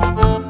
you